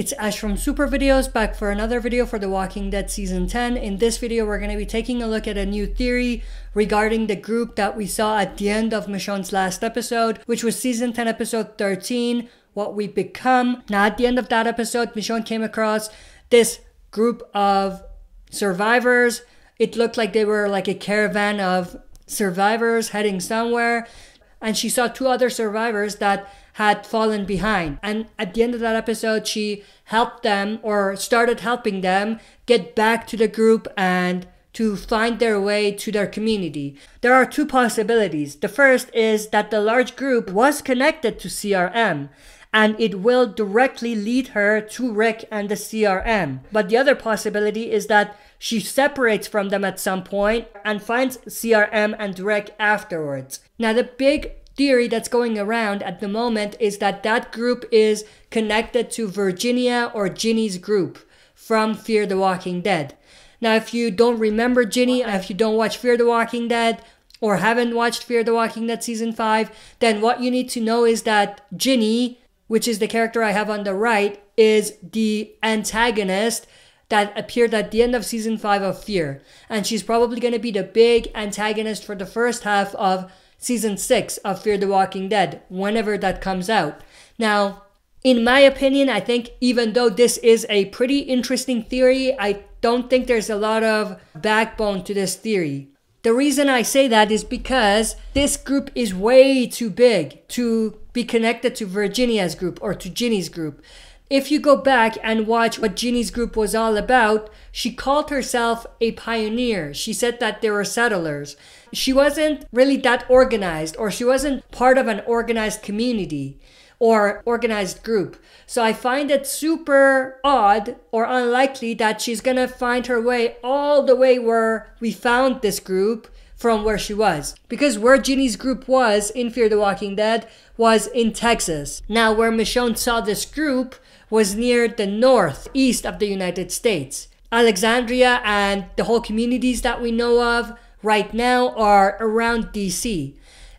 It's Ash from Super Videos back for another video for The Walking Dead Season 10. In this video, we're going to be taking a look at a new theory regarding the group that we saw at the end of Michonne's last episode, which was Season 10, Episode 13, What We Become. Now, at the end of that episode, Michonne came across this group of survivors. It looked like they were like a caravan of survivors heading somewhere. And she saw two other survivors that had fallen behind. And at the end of that episode, she helped them or started helping them get back to the group and to find their way to their community. There are two possibilities. The first is that the large group was connected to CRM and it will directly lead her to Rick and the CRM. But the other possibility is that she separates from them at some point and finds CRM and Rick afterwards. Now, the big theory that's going around at the moment is that that group is connected to Virginia or Ginny's group from Fear the Walking Dead. Now, if you don't remember Ginny, if you don't watch Fear the Walking Dead, or haven't watched Fear the Walking Dead season 5, then what you need to know is that Ginny, which is the character I have on the right, is the antagonist that appeared at the end of season 5 of Fear. And she's probably going to be the big antagonist for the first half of season 6 of Fear the Walking Dead, whenever that comes out. Now, in my opinion, I think even though this is a pretty interesting theory, I don't think there's a lot of backbone to this theory. The reason I say that is because this group is way too big to be connected to Virginia's group or to Ginny's group. If you go back and watch what Ginny's group was all about, she called herself a pioneer. She said that they were settlers. She wasn't really that organized, or she wasn't part of an organized community or organized group. So I find it super odd or unlikely that she's gonna find her way all the way where we found this group from where she was. Because where Ginny's group was in Fear the Walking Dead was in Texas. Now, where Michonne saw this group was near the northeast of the United States. Alexandria and the whole communities that we know of right now are around DC.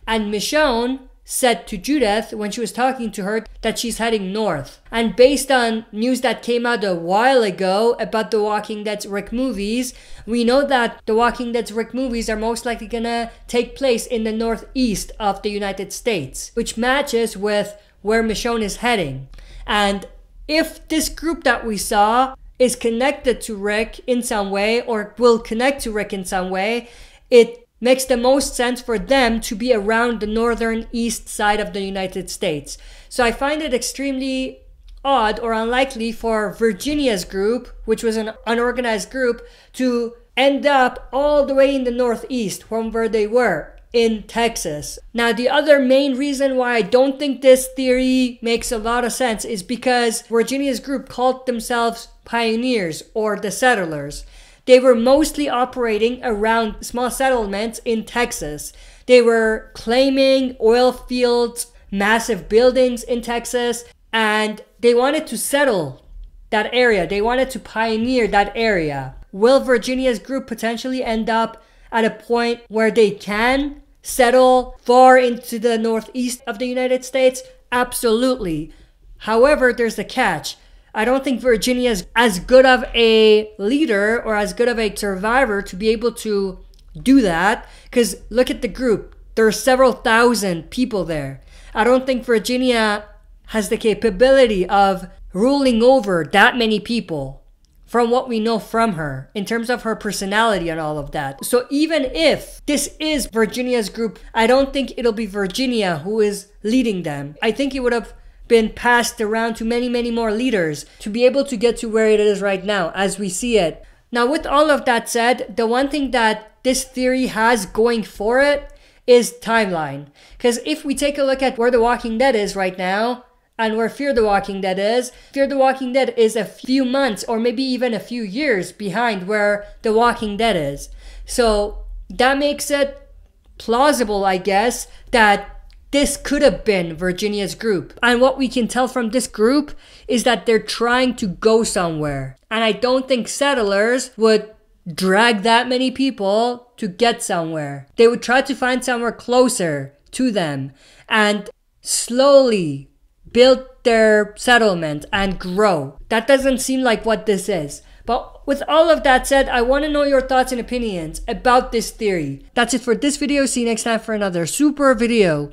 And Michonne said to Judith when she was talking to her that she's heading north. And based on news that came out a while ago about the Walking Dead's Rick movies, we know that the Walking Dead's Rick movies are most likely gonna take place in the northeast of the United States, which matches with where Michonne is heading. And if this group that we saw is connected to Rick in some way or will connect to Rick in some way, it makes the most sense for them to be around the northern east side of the United States. So I find it extremely odd or unlikely for Virginia's group, which was an unorganized group, to end up all the way in the northeast from where they were in Texas. Now, the other main reason why I don't think this theory makes a lot of sense is because Virginia's group called themselves pioneers or the settlers. They were mostly operating around small settlements in Texas. They were claiming oil fields, massive buildings in Texas, and they wanted to settle that area. They wanted to pioneer that area. Will Virginia's group potentially end up at a point where they can settle far into the northeast of the United States? Absolutely. However, there's a catch. I don't think Virginia is as good of a leader or as good of a survivor to be able to do that. Because look at the group, there are several thousand people there. I don't think Virginia has the capability of ruling over that many people from what we know from her in terms of her personality and all of that. So even if this is Virginia's group, I don't think it'll be Virginia who is leading them. I think it would have been passed around to many, many more leaders to be able to get to where it is right now as we see it. Now, with all of that said, the one thing that this theory has going for it is timeline. Because if we take a look at where The Walking Dead is right now, and where Fear the Walking Dead is, Fear the Walking Dead is a few months or maybe even a few years behind where The Walking Dead is. So that makes it plausible, I guess, that this could have been Virginia's group. And what we can tell from this group is that they're trying to go somewhere. And I don't think settlers would drag that many people to get somewhere. They would try to find somewhere closer to them and slowly build their settlement and grow. That doesn't seem like what this is. But with all of that said, I want to know your thoughts and opinions about this theory. That's it for this video. See you next time for another super video.